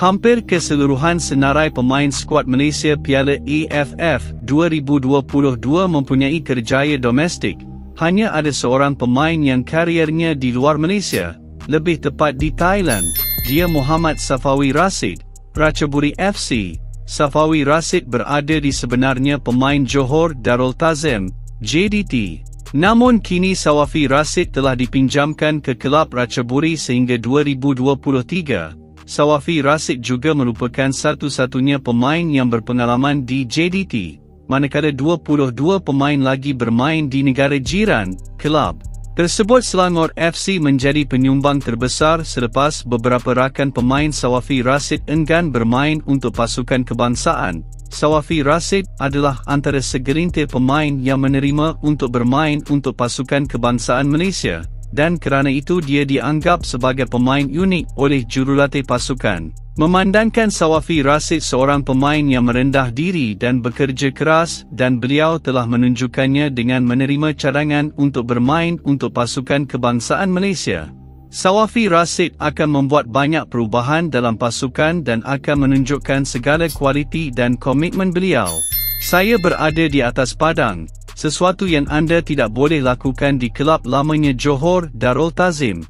Hampir keseluruhan senarai pemain skuad Malaysia Piala AFF 2022 mempunyai kerjaya domestik. Hanya ada seorang pemain yang kariernya di luar Malaysia, lebih tepat di Thailand. Dia Muhammad Safawi Rasid, Ratchaburi FC. Safawi Rasid berada di sebenarnya pemain Johor Darul Tazim, JDT. Namun kini Safawi Rasid telah dipinjamkan ke kelab Ratchaburi sehingga 2023. Sawafi Rasid juga merupakan satu-satunya pemain yang berpengalaman di JDT, manakala 22 pemain lagi bermain di negara jiran, kelab. Tersebut Selangor FC menjadi penyumbang terbesar selepas beberapa rakan pemain Sawafi Rasid enggan bermain untuk pasukan kebangsaan. Sawafi Rasid adalah antara segelintir pemain yang menerima untuk bermain untuk pasukan kebangsaan Malaysia dan kerana itu dia dianggap sebagai pemain unik oleh jurulatih pasukan. Memandangkan Sawafi Rasid seorang pemain yang merendah diri dan bekerja keras dan beliau telah menunjukkannya dengan menerima cadangan untuk bermain untuk pasukan kebangsaan Malaysia. Sawafi Rasid akan membuat banyak perubahan dalam pasukan dan akan menunjukkan segala kualiti dan komitmen beliau. Saya berada di atas padang, sesuatu yang anda tidak boleh lakukan di kelab lamanya Johor Darul Tazim.